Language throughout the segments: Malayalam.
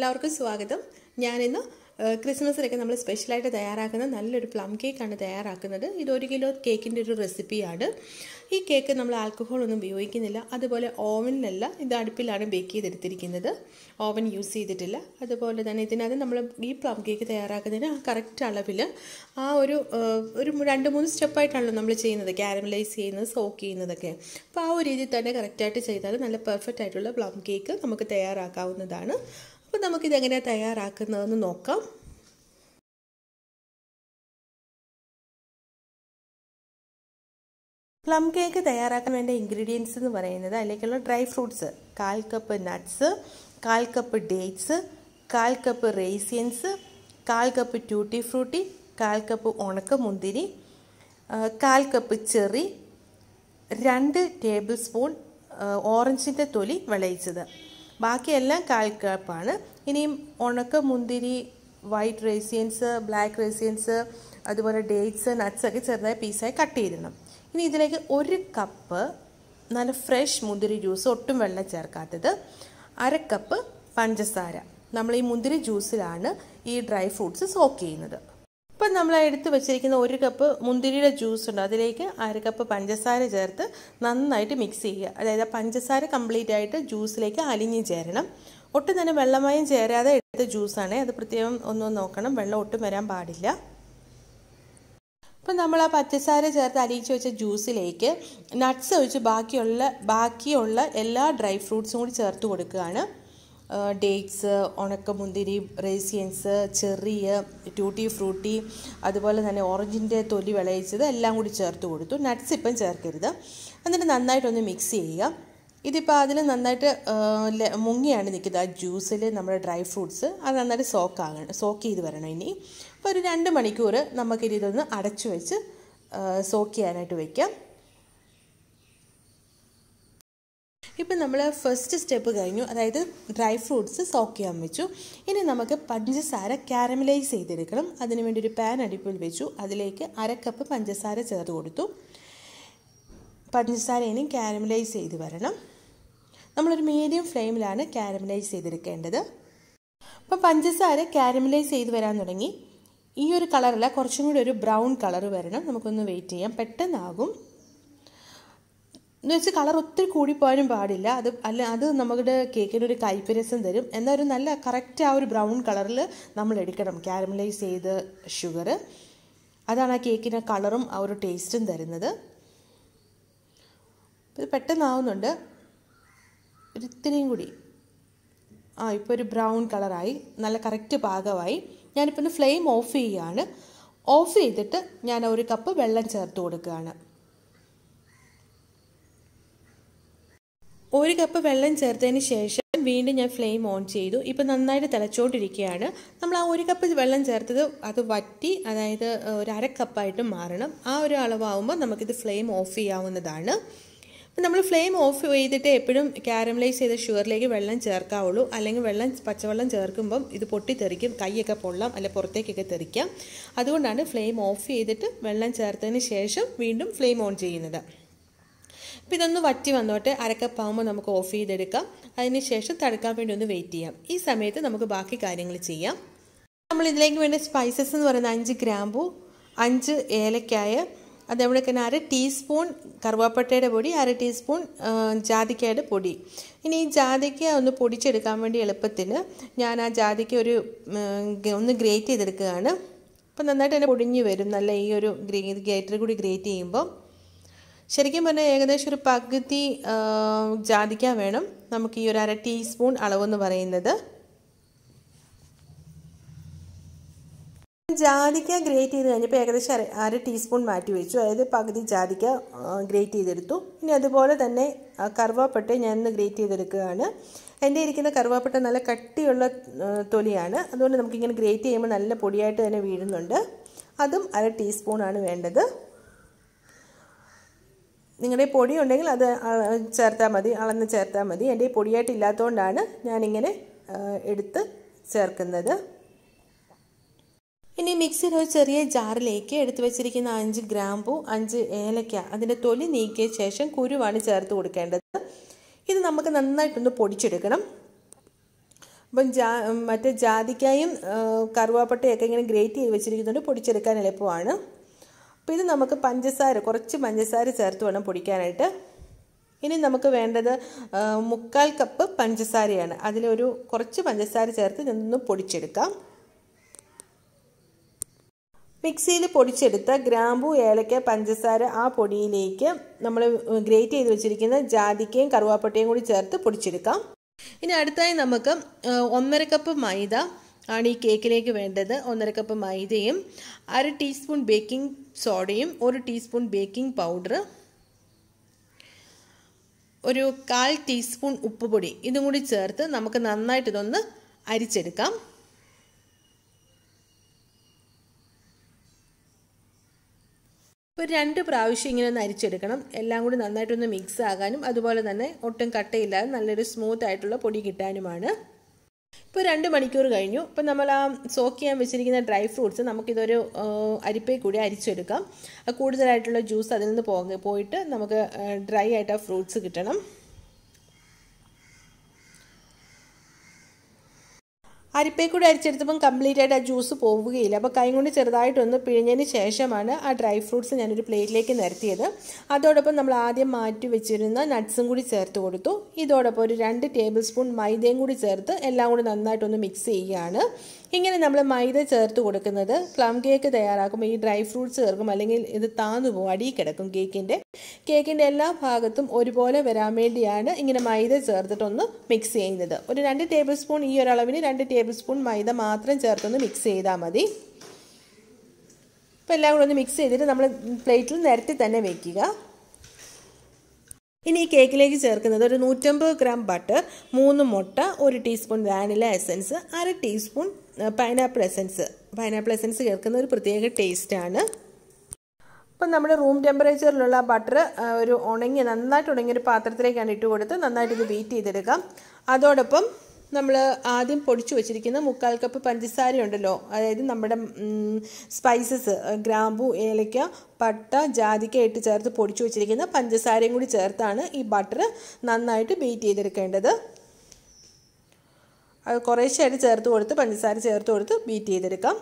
എല്ലാവർക്കും സ്വാഗതം. ഞാനിന്ന് ക്രിസ്മസിലൊക്കെ നമ്മൾ സ്പെഷ്യലായിട്ട് തയ്യാറാക്കുന്ന നല്ലൊരു പ്ലം കേക്കാണ് തയ്യാറാക്കുന്നത്. ഇത് ഒരു കിലോ കേക്കിന്റെ ഒരു റെസിപ്പിയാണ്. ഈ കേക്ക് നമ്മൾ ആൽക്കഹോൾ ഒന്നും ഉപയോഗിക്കുന്നില്ല. അതുപോലെ ഓവനിലല്ല ഇത് അടുപ്പിലാണ് ബേക്ക് ചെയ്തെടുത്തിരിക്കുന്നത്. ഓവൻ യൂസ് ചെയ്തിട്ടില്ല. അതുപോലെ തന്നെ ഇതിനകത്ത് നമ്മൾ ഈ പ്ലം കേക്ക് തയ്യാറാക്കുന്നതിന് കറക്റ്റ് അളവിൽ ആ ഒരു ഒരു രണ്ട് മൂന്ന് സ്റ്റെപ്പായിട്ടാണല്ലോ നമ്മൾ ചെയ്യുന്നത്. ക്യാരമലൈസ് ചെയ്യുന്നത് സോക്ക് ചെയ്യുന്നതൊക്കെ. അപ്പോൾ ആ ഒരു രീതിയിൽ തന്നെ കറക്റ്റായിട്ട് ചെയ്താൽ നല്ല പെർഫെക്റ്റ് ആയിട്ടുള്ള പ്ലം കേക്ക് നമുക്ക് തയ്യാറാക്കാവുന്നതാണ്. അപ്പോൾ നമുക്കിത് എങ്ങനെയാണ് തയ്യാറാക്കുന്നതെന്ന് നോക്കാം. പ്ലം കേക്ക് തയ്യാറാക്കാൻ വേണ്ട ഇൻഗ്രീഡിയൻസ് എന്ന് പറയുന്നത് അതിലേക്കുള്ള ഡ്രൈ ഫ്രൂട്ട്സ് കാൽ കപ്പ് നട്ട്സ് കാൽ കപ്പ് ഡേറ്റ്സ് കാൽ കപ്പ് റേസിയൻസ് കാൽ കപ്പ് ട്യൂട്ടി ഫ്രൂട്ടി കാൽ കപ്പ് ഉണക്ക മുന്തിരി കാൽ കപ്പ് ചെറി രണ്ട് ടേബിൾ സ്പൂൺ ഓറഞ്ചിന്റെ തൊലി വിളയിച്ചത്. ബാക്കിയെല്ലാം കാൽ കപ്പാണ് ഇനിയും ഉണക്ക മുന്തിരി വൈറ്റ് റേസിയൻസ് ബ്ലാക്ക് റേസിയൻസ് അതുപോലെ ഡേറ്റ്സ് നട്ട്സ് ഒക്കെ ചെറുതായി പീസായി കട്ട് ചെയ്തിടണം. ഇനി ഇതിലേക്ക് ഒരു കപ്പ് നല്ല ഫ്രഷ് മുന്തിരി ജ്യൂസ് ഒട്ടും വെള്ളം ചേർക്കാത്തത് അര കപ്പ് പഞ്ചസാര. നമ്മൾ ഈ മുന്തിരി ജ്യൂസിലാണ് ഈ ഡ്രൈ ഫ്രൂട്ട്സ് സോക്ക് ചെയ്യുന്നത്. ഇപ്പം നമ്മൾ എടുത്ത് വെച്ചിരിക്കുന്ന ഒരു കപ്പ് മുന്തിരിയുടെ ജ്യൂസ് ഉണ്ട്. അതിലേക്ക് അര കപ്പ് പഞ്ചസാര ചേർത്ത് നന്നായിട്ട് മിക്സ് ചെയ്യുക. അതായത് പഞ്ചസാര കംപ്ലീറ്റ് ആയിട്ട് ജ്യൂസിലേക്ക് അലിഞ്ഞ് ചേരണം. ഒട്ടും തന്നെ വെള്ളമയം ചേരാതെ എടുത്ത ജ്യൂസാണ് അത് പ്രത്യേകം ഒന്ന് നോക്കണം. വെള്ളം ഒട്ടും വരാൻ പാടില്ല. അപ്പം നമ്മൾ ആ പച്ചസാര ചേർത്ത് അലിയിച്ച് വെച്ച ജ്യൂസിലേക്ക് നട്ട്സ് ഒഴിച്ച് ബാക്കിയുള്ള ബാക്കിയുള്ള എല്ലാ ഡ്രൈ ഫ്രൂട്ട്സും കൂടി ചേർത്ത് കൊടുക്കുകയാണ്. ഡേറ്റ്സ് ഉണക്കമുന്തിരി റേസിയൻസ് ചെറിയ ട്യൂട്ടി ഫ്രൂട്ടി അതുപോലെ തന്നെ ഓറഞ്ചിന്റെ തൊലി വിളയിച്ചത് എല്ലാം കൂടി ചേർത്ത് കൊടുത്തു. നട്ട്സ് ഇപ്പം ചേർക്കരുത്. എന്നിട്ട് നന്നായിട്ടൊന്ന് മിക്സ് ചെയ്യുക. ഇതിപ്പോൾ അതിൽ നന്നായിട്ട് മുങ്ങിയാണ് നിൽക്കുന്നത്. ആ ജ്യൂസിൽ നമ്മുടെ ഡ്രൈ ഫ്രൂട്ട്സ് അത് നന്നായിട്ട് സോക്ക് ആകണം സോക്ക് ചെയ്ത് വരണം ഇനി. അപ്പോൾ ഒരു രണ്ട് മണിക്കൂർ നമുക്കിനി ഇതൊന്ന് അടച്ചു വെച്ച് സോക്ക് ചെയ്യാനായിട്ട് വയ്ക്കാം ഇപ്പം നമ്മൾ ഫസ്റ്റ് സ്റ്റെപ്പ് കഴിഞ്ഞു. അതായത് ഡ്രൈ ഫ്രൂട്ട്സ് സോക്ക് ചെയ്യാൻ വെച്ചു. ഇനി നമുക്ക് പഞ്ചസാര ക്യാരമലൈസ് ചെയ്തെടുക്കണം. അതിനുവേണ്ടി ഒരു പാൻ അടുപ്പിൽ വെച്ചു. അതിലേക്ക് അര കപ്പ് പഞ്ചസാര ചേർത്ത് കൊടുത്തു. പഞ്ചസാര ഇനി ക്യാരമലൈസ് ചെയ്ത് വരണം. നമ്മളൊരു മീഡിയം ഫ്ലെയിമിലാണ് ക്യാരമലൈസ് ചെയ്തെടുക്കേണ്ടത്. അപ്പോൾ പഞ്ചസാര ക്യാരമലൈസ് ചെയ്ത് വരാൻ തുടങ്ങി. ഈ ഒരു കളറല്ല കുറച്ചും കൂടി ഒരു ബ്രൗൺ കളർ വരണം. നമുക്കൊന്ന് വെയിറ്റ് ചെയ്യാം. പെട്ടെന്നാകും. എന്ന് വെച്ചാൽ കളർ ഒത്തിരി കൂടിപ്പോയാലും പാടില്ല. അത് അല്ല അത് നമ്മുടെ കേക്കിന് ഒരു കൈപ്പരസം തരും. എന്നാൽ ഒരു നല്ല കറക്റ്റ് ആ ഒരു ബ്രൗൺ കളറിൽ നമ്മൾ എടുക്കണം. കാരമലൈസ് ചെയ്ത് ഷുഗർ അതാണ് ആ കേക്കിന് കളറും ആ ഒരു ടേസ്റ്റും തരുന്നത്. ഇത് പെട്ടെന്നാവുന്നുണ്ട്. ഒരു ഇത്തിരിയും കൂടി. ആ ഇപ്പോൾ ഒരു ബ്രൗൺ കളറായി നല്ല കറക്റ്റ് പാകമായി. ഞാനിപ്പോൾ ഫ്ലെയിം ഓഫ് ചെയ്യുകയാണ് ഓഫ് ചെയ്തിട്ട് ഞാൻ ഒരു കപ്പ് വെള്ളം ചേർത്ത് കൊടുക്കുകയാണ്. ഒരു കപ്പ് വെള്ളം ചേർത്തതിന് ശേഷം വീണ്ടും ഞാൻ ഫ്ലെയിം ഓൺ ചെയ്തു. ഇപ്പം നന്നായിട്ട് തിളച്ചുകൊണ്ടിരിക്കുകയാണ് നമ്മൾ ആ ഒരു കപ്പ് വെള്ളം ചേർത്തത് അത് വറ്റി അതായത് ഒരു അര കപ്പായിട്ട് മാറണം. ആ ഒരു അളവാകുമ്പോൾ നമുക്കിത് ഫ്ലെയിം ഓഫ് ചെയ്യാവുന്നതാണ്. നമ്മൾ ഫ്ലെയിം ഓഫ് ചെയ്തിട്ട് എപ്പോഴും കാരമലൈസ് ചെയ്ത ഷുഗറിലേക്ക് വെള്ളം ചേർക്കാവുള്ളൂ. അല്ലെങ്കിൽ വെള്ളം പച്ചവെള്ളം ചേർക്കുമ്പം ഇത് പൊട്ടിത്തെറിക്കും. കൈയൊക്കെ പൊള്ളാം. അല്ലെ പുറത്തേക്കൊക്കെ തെറിക്കാം. അതുകൊണ്ടാണ് ഫ്ലെയിം ഓഫ് ചെയ്തിട്ട് വെള്ളം ചേർത്തതിന് ശേഷം വീണ്ടും ഫ്ലെയിം ഓൺ ചെയ്യുന്നത്. അപ്പോൾ ഇതൊന്ന് വറ്റി വന്നോട്ടെ. അരക്കപ്പാകുമ്പോൾ നമുക്ക് ഓഫ് ചെയ്തെടുക്കാം. അതിന് ശേഷം തടുക്കാൻ വേണ്ടി ഒന്ന് വെയിറ്റ് ചെയ്യാം. ഈ സമയത്ത് നമുക്ക് ബാക്കി കാര്യങ്ങൾ ചെയ്യാം. നമ്മൾ ഇതിലേക്ക് വേണ്ട സ്പൈസസ് എന്ന് പറയുന്നത് അഞ്ച് ഗ്രാമ്പു അഞ്ച് ഏലക്കായ അതേപോലെ തന്നെ അര ടീസ്പൂൺ കറുവാപ്പട്ടയുടെ പൊടി അര ടീസ്പൂൺ ജാതിക്കയുടെ പൊടി. ഇനി ഈ ജാതിക്ക ഒന്ന് പൊടിച്ചെടുക്കാൻ വേണ്ടി എളുപ്പത്തിൽ ഞാൻ ആ ജാതിക്ക ഒരു ഒന്ന് ഗ്രേറ്റ് ചെയ്തെടുക്കുകയാണ്. അപ്പം നന്നായിട്ട് തന്നെ പൊടിഞ്ഞ് വരും. നല്ല ഈ ഒരു ഗ്രേ ഗ്രേറ്റർ കൂടി ഗ്രേറ്റ് ചെയ്യുമ്പോൾ ശരിക്കും പറഞ്ഞാൽ ഏകദേശം ഒരു പകുതി ജാതിക്കാൻ ജാതിക്ക വേണം നമുക്ക് ഈ ഒരു അര ടീസ്പൂൺ അളവെന്ന് പറയുന്നത്. ജാതിക്ക ഗ്രേറ്റ് ചെയ്ത് കഴിഞ്ഞപ്പോൾ ഏകദേശം അര അര ടീസ്പൂൺ മാറ്റി വെച്ചു. അതായത് പകുതി ജാതിക്ക ഗ്രേറ്റ് ചെയ്തെടുത്തു. ഇനി അതുപോലെ തന്നെ കറുവാപ്പട്ട ഞാൻ ഇന്ന് ഗ്രേറ്റ് ചെയ്തെടുക്കുകയാണ്. എന്റെ ഇരിക്കുന്ന കറുവാപ്പട്ട നല്ല കട്ടിയുള്ള തൊലിയാണ്. അതുകൊണ്ട് നമുക്കിങ്ങനെ ഗ്രേറ്റ് ചെയ്യുമ്പോൾ നല്ല പൊടിയായിട്ട് തന്നെ വീഴുന്നുണ്ട്. അതും അര ടീസ്പൂണാണ് വേണ്ടത്. നിങ്ങളുടെ പൊടി ഉണ്ടെങ്കിൽ അത് ചേർത്താൽ മതി അളന്ന് ചേർത്താൽ മതി. എന്റെ പൊടിയായിട്ട് ഇല്ലാത്തതുകൊണ്ടാണ് ഞാനിങ്ങനെ എടുത്ത് ചേർക്കുന്നത്. ഇനി മിക്സിയിൽ ഒരു ചെറിയ ജാറിലേക്ക് എടുത്തു വെച്ചിരിക്കുന്ന അഞ്ച് ഗ്രാമ്പു അഞ്ച് ഏലക്ക അതിന്റെ തൊലി നീക്കിയ ശേഷം കുരുവാണ് ചേർത്ത് കൊടുക്കേണ്ടത്. ഇത് നമുക്ക് നന്നായിട്ടൊന്ന് പൊടിച്ചെടുക്കണം. അപ്പം ജാ മറ്റേ ജാതിക്കായും കറുവാപ്പട്ടയൊക്കെ ഇങ്ങനെ ഗ്രേറ്റ് ചെയ്ത് വെച്ചിരിക്കുന്നുണ്ട് പൊടിച്ചെടുക്കാൻ എളുപ്പമാണ്. അപ്പോൾ ഇത് നമുക്ക് പഞ്ചസാര കുറച്ച് പഞ്ചസാര ചേർത്ത് വേണം പൊടിക്കാനായിട്ട്. ഇനി നമുക്ക് വേണ്ടത് മുക്കാൽ കപ്പ് പഞ്ചസാരയാണ്. അതിലൊരു കുറച്ച് പഞ്ചസാര ചേർത്ത് നിന്ന് പൊടിച്ചെടുക്കാം. മിക്സിയിൽ പൊടിച്ചെടുത്ത ഗ്രാമ്പു ഏലക്ക പഞ്ചസാര ആ പൊടിയിലേക്ക് നമ്മൾ ഗ്രേറ്റ് ചെയ്ത് വെച്ചിരിക്കുന്ന ജാതിക്കയും കറുവാപ്പട്ടയും കൂടി ചേർത്ത് പൊടിച്ചെടുക്കാം. ഇനി അടുത്തായി നമുക്ക് ഒന്നര കപ്പ് മൈദ ആണ് ഈ കേക്കിലേക്ക് വേണ്ടത്. ഒന്നര കപ്പ് മൈദയും അര ടീസ്പൂൺ ബേക്കിംഗ് സോഡയും ഒരു ടീസ്പൂൺ ബേക്കിംഗ് പൗഡർ ഒരു കാൽ ടീസ്പൂൺ ഉപ്പുപൊടി. ഇതും കൂടി ചേർത്ത് നമുക്ക് നന്നായിട്ട് ഇതൊന്ന് അരിച്ചെടുക്കാം. ഒരു രണ്ട് പ്രാവശ്യം ഇങ്ങനെ ഒന്ന് അരിച്ചെടുക്കണം. എല്ലാം കൂടി നന്നായിട്ടൊന്ന് മിക്സ് ആകാനും അതുപോലെ തന്നെ ഒട്ടും കട്ടയില്ലാതെ നല്ലൊരു സ്മൂത്ത് ആയിട്ടുള്ള പൊടി കിട്ടാനുമാണ്. ഇപ്പോൾ രണ്ട് മണിക്കൂർ കഴിഞ്ഞു. ഇപ്പോൾ നമ്മൾ ആ സോക്ക് ചെയ്യാൻ വെച്ചിരിക്കുന്ന ഡ്രൈ ഫ്രൂട്ട്സ് നമുക്കിതൊരു അരിപ്പേ കൂടി അരിച്ചെടുക്കാം. കൂടുതലായിട്ടുള്ള ജ്യൂസ് അതിൽ നിന്ന് പോയിട്ട് നമുക്ക് ഡ്രൈ ആയിട്ട് ആ ഫ്രൂട്ട്സ് കിട്ടണം. അരിപ്പയിൽ കൂടി അരിച്ചെടുത്തപ്പം കംപ്ലീറ്റ് ആയിട്ട് ആ ജ്യൂസ് പോവുകയില്ല. അപ്പോൾ കൈ കൊണ്ട് ചെറുതായിട്ടൊന്ന് പിഴിഞ്ഞതിന് ശേഷമാണ് ആ ഡ്രൈ ഫ്രൂട്ട്സ് ഞാനൊരു പ്ലേറ്റിലേക്ക് നിരത്തിയത്. അതോടൊപ്പം നമ്മൾ ആദ്യം മാറ്റി വെച്ചിരുന്ന നട്ട്സും കൂടി ചേർത്ത് കൊടുത്തു. ഇതോടൊപ്പം ഒരു രണ്ട് ടേബിൾ സ്പൂൺ മൈദയും കൂടി ചേർത്ത് എല്ലാം കൂടി നന്നായിട്ടൊന്ന് മിക്സ് ചെയ്യുകയാണ്. ഇങ്ങനെ നമ്മൾ മൈദ ചേർത്ത് കൊടുക്കുന്നത് പ്ലം കേക്ക് തയ്യാറാക്കുമ്പോൾ ഈ ഡ്രൈ ഫ്രൂട്ട്സ് ചേർക്കും. അല്ലെങ്കിൽ ഇത് താന്നു പോകും അടിയിൽ കിടക്കും കേക്കിന്റെ കേക്കിന്റെ എല്ലാ ഭാഗത്തും ഒരുപോലെ വരാൻ വേണ്ടിയാണ് ഇങ്ങനെ മൈദ ചേർത്തിട്ടൊന്ന് മിക്സ് ചെയ്യുന്നത്. ഒരു രണ്ട് ടേബിൾ സ്പൂൺ ഈ ഒരളവിന് രണ്ട് ടേബിൾ സ്പൂൺ മൈദ മാത്രം ചേർത്തൊന്ന് മിക്സ് ചെയ്താൽ മതി. അപ്പോൾ എല്ലാം കൂടെ ഒന്ന് മിക്സ് ചെയ്തിട്ട് നമ്മൾ പ്ലേറ്റിൽ നിരത്തി തന്നെ വെക്കുക. ഇനി ഈ കേക്കിലേക്ക് ചേർക്കുന്നത് ഒരു നൂറ്റമ്പത് ഗ്രാം ബട്ടർ മൂന്ന് മുട്ട ഒരു ടീസ്പൂൺ വാനില എസൻസ് അര teaspoon pineapple essence pineapple essence ചേർക്കുന്ന ഒരു പ്രത്യേക ടേസ്റ്റാണ് അപ്പം നമ്മുടെ റൂം ടെമ്പറേച്ചറിലുള്ള ബട്ടർ ഒരു ഉണങ്ങി നന്നായിട്ട് ഉണങ്ങിയ ഒരു പാത്രത്തിലേക്കാണ് ഇട്ട് കൊടുത്ത് നന്നായിട്ട് ഇത് ബീറ്റ് ചെയ്തെടുക്കാം. അതോടൊപ്പം നമ്മൾ ആദ്യം പൊടിച്ചു വെച്ചിരിക്കുന്ന മുക്കാൽ കപ്പ് പഞ്ചസാര ഉണ്ടല്ലോ അതായത് നമ്മുടെ സ്പൈസസ് ഗ്രാമ്പു ഏലക്ക പട്ട ജാതിക്ക ഇട്ട് ചേർത്ത് പൊടിച്ചു വെച്ചിരിക്കുന്ന പഞ്ചസാരയും കൂടി ചേർത്താണ് ഈ ബട്ടർ നന്നായിട്ട് ബീറ്റ് ചെയ്തെടുക്കേണ്ടത്. അത് കുറേശ്ശായിട്ട് ചേർത്ത് കൊടുത്ത് പഞ്ചസാര ചേർത്ത് കൊടുത്ത് ബീറ്റ് ചെയ്തെടുക്കാം.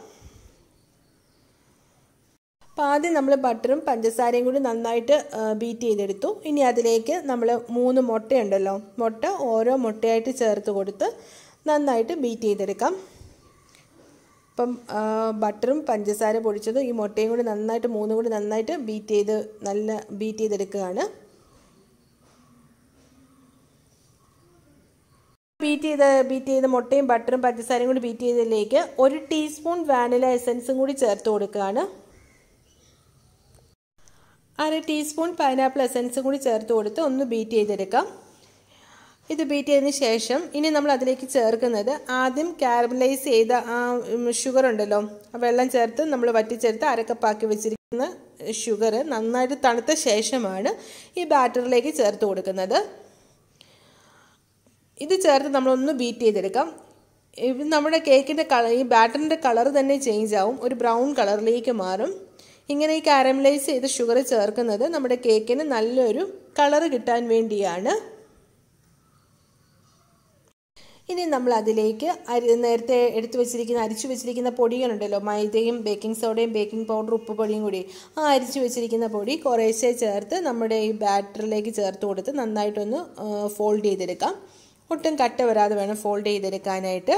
അപ്പോൾ ആദ്യം നമ്മൾ ബട്ടറും പഞ്ചസാരയും കൂടി നന്നായിട്ട് ബീറ്റ് ചെയ്തെടുത്തു. ഇനി അതിലേക്ക് നമ്മൾ മൂന്ന് മുട്ടയുണ്ടല്ലോ മുട്ട ഓരോ മുട്ടയായിട്ട് ചേർത്ത് കൊടുത്ത് നന്നായിട്ട് ബീറ്റ് ചെയ്തെടുക്കാം. അപ്പം ബട്ടറും പഞ്ചസാര പൊടിച്ചതും ഈ മുട്ടയും കൂടി നന്നായിട്ട് മൂന്നും കൂടി നന്നായിട്ട് ബീറ്റ് ചെയ്ത് നല്ല ബീറ്റ് ചെയ്തെടുക്കുകയാണ്. ബീറ്റ് ചെയ്ത് ബീറ്റ് ചെയ്ത മുട്ടയും ബട്ടറും പഞ്ചസാരയും കൂടി ബീറ്റ് ചെയ്തതിലേക്ക് ഒരു ടീസ്പൂൺ വാനില എസൻസും കൂടി ചേർത്ത് കൊടുക്കുകയാണ്. അര ടീസ്പൂൺ പൈനാപ്പിൾ എസൻസും കൂടി ചേർത്ത് കൊടുത്ത് ഒന്ന് ബീറ്റ് ചെയ്തെടുക്കാം. ഇത് ബീറ്റ് ചെയ്തതിന് ശേഷം ഇനി നമ്മൾ അതിലേക്ക് ചേർക്കുന്നത് ആദ്യം കാരമലൈസ് ചെയ്ത ആ ഷുഗർ ഉണ്ടല്ലോ വെള്ളം ചേർത്ത് നമ്മൾ വറ്റിച്ചെടുത്ത് അരക്കപ്പാക്കി വെച്ചിരിക്കുന്ന ഷുഗർ നന്നായിട്ട് തണുത്ത ശേഷമാണ് ഈ ബാറ്ററിലേക്ക് ചേർത്ത് കൊടുക്കുന്നത്. ഇത് ചേർത്ത് നമ്മളൊന്ന് ബീറ്റ് ചെയ്തെടുക്കാം. ഇത് നമ്മുടെ കേക്കിന്റെ കളർ ഈ ബാറ്ററിന്റെ കളർ തന്നെ ചേഞ്ച് ആവും. ഒരു ബ്രൗൺ കളറിലേക്ക് മാറും. ഇങ്ങനെ ഈ കാരമലൈസ് ചെയ്ത ഷുഗർ ചേർക്കുന്നത് നമ്മുടെ കേക്കിന് നല്ലൊരു കളർ കിട്ടാൻ വേണ്ടിയാണ്. ഇനി നമ്മൾ അതിലേക്ക് അരി നേരത്തെ എടുത്തു വെച്ചിരിക്കുന്ന അരിച്ചു വെച്ചിരിക്കുന്ന പൊടികളുണ്ടല്ലോ. മൈദയും ബേക്കിംഗ് സോഡയും ബേക്കിംഗ് പൗഡർ ഉപ്പ് പൊടിയും കൂടി. ആ അരിച്ചു വെച്ചിരിക്കുന്ന പൊടി കുറേശ്ശെ ചേർത്ത് നമ്മുടെ ഈ ബാറ്ററിലേക്ക് ചേർത്ത് കൊടുത്ത് നന്നായിട്ടൊന്ന് ഫോൾഡ് ചെയ്തെടുക്കാം. ഒട്ടും കട്ട വരാതെ വേണം ഫോൾഡ് ചെയ്തെടുക്കാനായിട്ട്.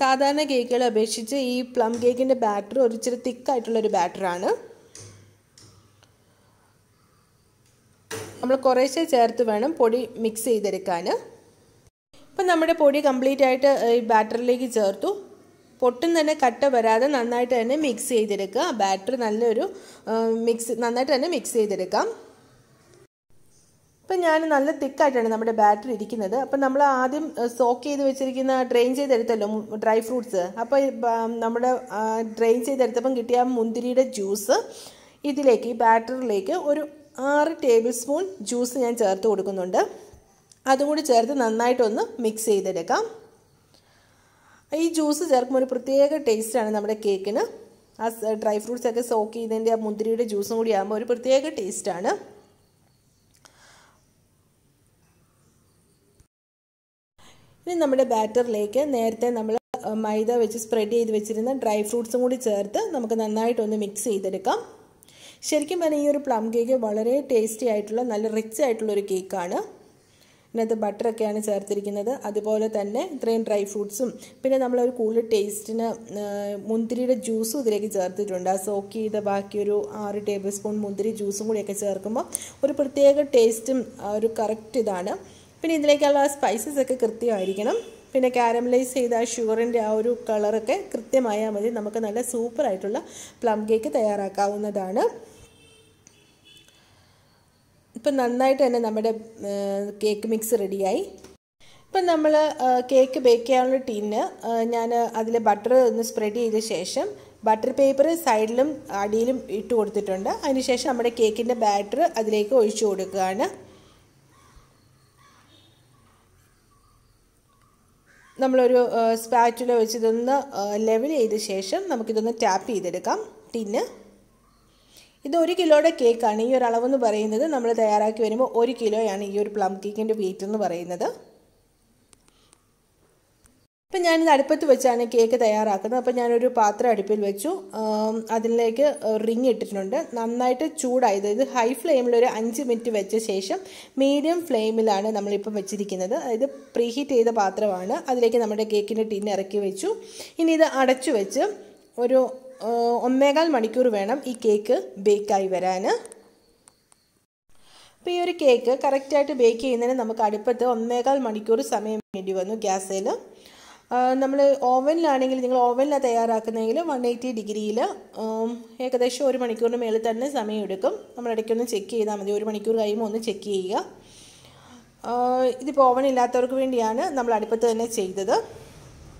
സാധാരണ കേക്കുകളെ അപേക്ഷിച്ച് ഈ പ്ലം കേക്കിന്റെ ബാറ്റർ ഒരു ഇച്ചിരി തിക്കായിട്ടുള്ളൊരു ബാറ്ററാണ് നമ്മൾ കുറേശ്ശെ ചേർത്ത് വേണം പൊടി മിക്സ് ചെയ്തെടുക്കാൻ. ഇപ്പം നമ്മുടെ പൊടി കംപ്ലീറ്റ് ആയിട്ട് ഈ ബാറ്ററിലേക്ക് ചേർത്തു. പൊട്ടും തന്നെ കട്ട വരാതെ നന്നായിട്ട് തന്നെ മിക്സ് ചെയ്തെടുക്കുക. ബാറ്റർ നല്ലൊരു മിക്സ് നന്നായിട്ട് തന്നെ മിക്സ് ചെയ്തെടുക്കാം. ഇപ്പം ഞാൻ നല്ല തിക്കായിട്ടാണ് നമ്മുടെ ബാറ്ററി ഇരിക്കുന്നത്. അപ്പം നമ്മൾ ആദ്യം സോക്ക് ചെയ്ത് വെച്ചിരിക്കുന്ന ഡ്രെയിൻ ചെയ്തെടുത്തല്ലോ ഡ്രൈ ഫ്രൂട്ട്സ് അപ്പോൾ നമ്മുടെ ഡ്രെയിൻ ചെയ്തെടുത്തപ്പം കിട്ടിയ മുന്തിരിയുടെ ജ്യൂസ് ഇതിലേക്ക് ഈ ബാറ്ററിലേക്ക് ഒരു ആറ് ടേബിൾ സ്പൂൺ ജ്യൂസ് ഞാൻ ചേർത്ത് കൊടുക്കുന്നുണ്ട്. അതും കൂടി ചേർത്ത് നന്നായിട്ടൊന്ന് മിക്സ് ചെയ്തെടുക്കാം. ഈ ജ്യൂസ് ചേർക്കുമ്പോൾ ഒരു പ്രത്യേക ടേസ്റ്റാണ് നമ്മുടെ കേക്കിന് ആ ഡ്രൈ ഫ്രൂട്ട്സൊക്കെ സോക്ക് ചെയ്തതിന്റെ ആ മുന്തിരിയുടെ ജ്യൂസും കൂടി ആകുമ്പോൾ ഒരു പ്രത്യേക ടേസ്റ്റാണ് ഇനി നമ്മുടെ ബാറ്ററിലേക്ക് നേരത്തെ നമ്മൾ മൈദ വെച്ച് സ്പ്രെഡ് ചെയ്ത് വെച്ചിരുന്ന ഡ്രൈ ഫ്രൂട്ട്സും കൂടി ചേർത്ത് നമുക്ക് നന്നായിട്ടൊന്ന് മിക്സ് ചെയ്തെടുക്കാം. ശരിക്കും പറഞ്ഞാൽ ഈ ഒരു പ്ലം കേക്ക് വളരെ ടേസ്റ്റി ആയിട്ടുള്ള നല്ല റിച്ച് ആയിട്ടുള്ള ഒരു കേക്കാണ്. ഇതിനകത്ത് ബട്ടറൊക്കെയാണ് ചേർത്തിരിക്കുന്നത്. അതുപോലെ തന്നെ ഇത്രയും ഡ്രൈ ഫ്രൂട്ട്സും പിന്നെ നമ്മളൊരു കൂടുതൽ ടേസ്റ്റിന് മുന്തിരിയുടെ ജ്യൂസും ഇതിലേക്ക് ചേർത്തിട്ടുണ്ട്. ആ സോക്ക് ചെയ്ത ബാക്കിയൊരു ആറ് ടേബിൾ സ്പൂൺ മുന്തിരി ജ്യൂസും കൂടിയൊക്കെ ചേർക്കുമ്പോൾ ഒരു പ്രത്യേക ടേസ്റ്റും ഒരു കറക്റ്റ് ഇതാണ്. പിന്നെ ഇതിലേക്കുള്ള സ്പൈസസ് ഒക്കെ കൃത്യമായിരിക്കണം. പിന്നെ കാരമലൈസ് ചെയ്ത ആ ഷുഗറിന്റെ ആ ഒരു കളറൊക്കെ കൃത്യമായാൽ മതി. നമുക്ക് നല്ല സൂപ്പറായിട്ടുള്ള പ്ലം കേക്ക് തയ്യാറാക്കാവുന്നതാണ്. ഇപ്പം നന്നായിട്ട് തന്നെ നമ്മുടെ കേക്ക് മിക്സ് റെഡിയായി ഇപ്പം നമ്മൾ കേക്ക് ബേക്ക് ചെയ്യാനുള്ള ടീന് ഞാൻ അതിൽ ബട്ടർ ഒന്ന് സ്പ്രെഡ് ചെയ്ത ശേഷം ബട്ടർ പേപ്പർ സൈഡിലും അടിയിലും ഇട്ട് കൊടുത്തിട്ടുണ്ട്. അതിനുശേഷം നമ്മുടെ കേക്കിന്റെ ബാറ്റർ അതിലേക്ക് ഒഴിച്ചു കൊടുക്കുകയാണ്. നമ്മളൊരു സ്പാറ്റുല വെച്ച് ഇതൊന്ന് ലെവൽ ചെയ്ത ശേഷം നമുക്കിതൊന്ന് ടാപ്പ് ചെയ്തെടുക്കാം. ടിന്ന്. ഇത് ഒരു കിലോയുടെ കേക്കാണ് ഈ ഒരു അളവെന്ന് പറയുന്നത് നമ്മൾ തയ്യാറാക്കി വരുമ്പോൾ ഒരു കിലോയാണ് ഈ ഒരു പ്ലം കേക്കിന്റെ വെയിറ്റ് എന്ന് പറയുന്നത്. ഇപ്പം ഞാനിത് അടുപ്പത്ത് വെച്ചാണ് കേക്ക് തയ്യാറാക്കുന്നത്. അപ്പോൾ ഞാനൊരു പാത്രം അടുപ്പിൽ വെച്ചു. അതിലേക്ക് റിങ് ഇട്ടിട്ടുണ്ട്. നന്നായിട്ട് ചൂടായത് ഇത് ഹൈ ഫ്ലെയിമിൽ ഒരു അഞ്ച് മിനിറ്റ് വെച്ച ശേഷം മീഡിയം ഫ്ലെയിമിലാണ് നമ്മളിപ്പം വെച്ചിരിക്കുന്നത്. അതായത് പ്രീഹീറ്റ് ചെയ്ത പാത്രമാണ്. അതിലേക്ക് നമ്മുടെ കേക്കിന്റെ ടിൻ ഇറക്കി വെച്ചു. ഇനി ഇത് അടച്ചു വെച്ച് ഒരു ഒന്നേകാൽ മണിക്കൂർ വേണം ഈ കേക്ക് ബേക്കായി വരാൻ അപ്പോൾ ഈ ഒരു കേക്ക് കറക്റ്റായിട്ട് ബേക്ക് ചെയ്യുന്നതിന് നമുക്ക് അടുപ്പത്ത് ഒന്നേകാൽ മണിക്കൂർ സമയം വേണ്ടി വന്നു ഗ്യാസിൽ നമ്മൾ ഓവനിലാണെങ്കിൽ നിങ്ങൾ ഓവനിലാണ് തയ്യാറാക്കുന്നതെങ്കിൽ വൺ എയ്റ്റി ഡിഗ്രിയിൽ ഏകദേശം ഒരു മണിക്കൂറിന് മേളിൽ തന്നെ സമയം എടുക്കും നമ്മൾ ഇടയ്ക്കൊന്ന് ചെക്ക് ചെയ്താൽ മതി. ഒരു മണിക്കൂർ കഴിയുമ്പോൾ ഒന്ന് ചെക്ക് ചെയ്യുക. ഇതിപ്പോൾ ഓവൻ ഇല്ലാത്തവർക്ക് വേണ്ടിയാണ് നമ്മൾ അടുപ്പത്ത് തന്നെ ചെയ്തത്.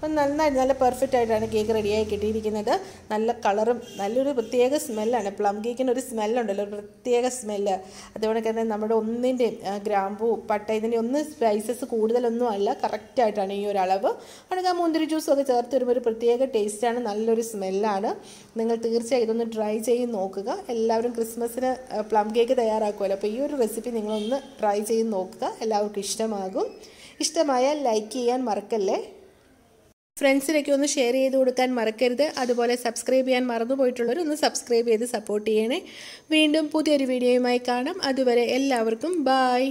അപ്പം നന്നായി നല്ല പെർഫെക്റ്റ് ആയിട്ടാണ് കേക്ക് റെഡിയായി കിട്ടിയിരിക്കുന്നത്. നല്ല കളറും നല്ലൊരു പ്രത്യേക സ്മെല്ലാണ് പ്ലം കേക്കിന് ഒരു സ്മെല്ലുണ്ടല്ലോ ഒരു പ്രത്യേക സ്മെല്ല് അതുകൊണ്ട് തന്നെ നമ്മുടെ ഒന്നിന്റെയും ഗ്രാമ്പൂ പട്ട ഇതിന്റെ ഒന്ന് സ്പൈസസ് കൂടുതലൊന്നും അല്ല കറക്റ്റായിട്ടാണ് ഈ ഒരു അളവ്. ആ മുന്തിരി ജ്യൂസും ഒക്കെ ചേർത്ത് വരുമ്പോൾ ഒരു പ്രത്യേക ടേസ്റ്റാണ് നല്ലൊരു സ്മെല്ലാണ് നിങ്ങൾ തീർച്ചയായും ഇതൊന്ന് ട്രൈ ചെയ്ത് നോക്കുക. എല്ലാവരും ക്രിസ്മസിന് പ്ലം കേക്ക് തയ്യാറാക്കുമല്ലോ അപ്പോൾ ഈ ഒരു റെസിപ്പി നിങ്ങളൊന്ന് ട്രൈ ചെയ്ത് നോക്കുക. എല്ലാവർക്കും ഇഷ്ടമാകും. ഇഷ്ടമായാൽ ലൈക്ക് ചെയ്യാൻ മറക്കല്ലേ? ഫ്രണ്ട്സിനൊക്കെ ഒന്ന് ഷെയർ ചെയ്ത് കൊടുക്കാൻ മറക്കരുത്. അതുപോലെ സബ്സ്ക്രൈബ് ചെയ്യാൻ മറന്നുപോയിട്ടുള്ളവർ ഒന്ന് സബ്സ്ക്രൈബ് ചെയ്ത് സപ്പോർട്ട് ചെയ്യണേ. വീണ്ടും പുതിയൊരു വീഡിയോയുമായി കാണാം. അതുവരെ എല്ലാവർക്കും ബായ്